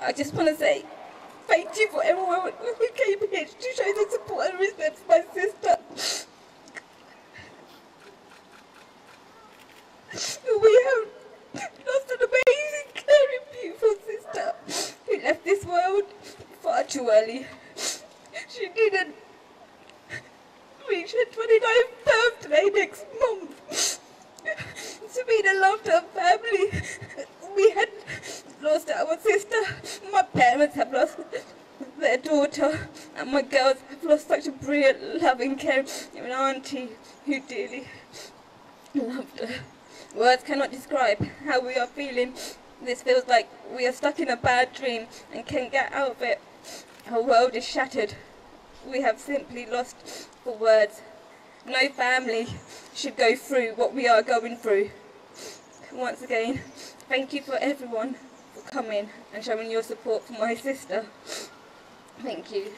I just want to say thank you for everyone who came here to show the support and respect for my sister. We have lost an amazing, caring, beautiful sister who left this world far too early. She didn't reach her 29th birthday next month. Sabina loved her family. We had lost our sister. My parents have lost their daughter. And my girls have lost such a brilliant, loving, caring an auntie who dearly loved her. Words cannot describe how we are feeling. This feels like we are stuck in a bad dream and can't get out of it. Our world is shattered. We have simply lost for words. No family should go through what we are going through. Once again, thank you for everyone for coming and showing your support for my sister. Thank you.